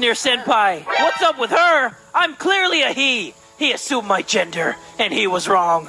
near Senpai. What's up with her? I'm clearly a he. He assumed my gender, and he was wrong.